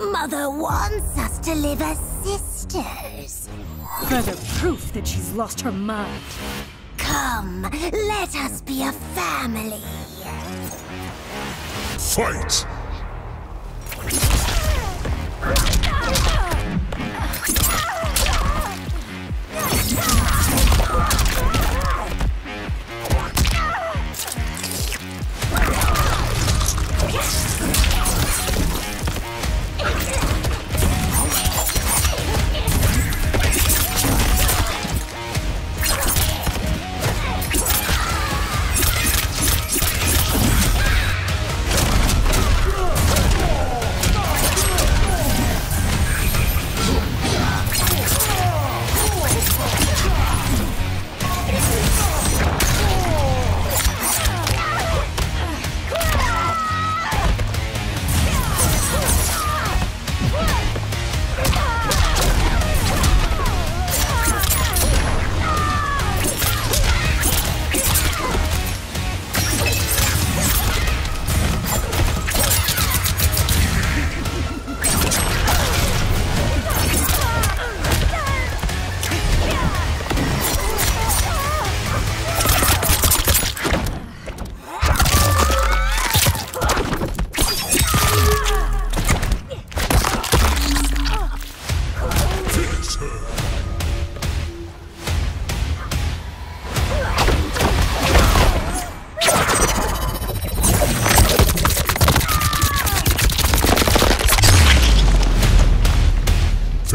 Mother wants us to live as sisters. Further proof that she's lost her mind. Come, let us be a family. Fight!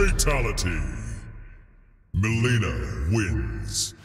Fatality. Mileena wins.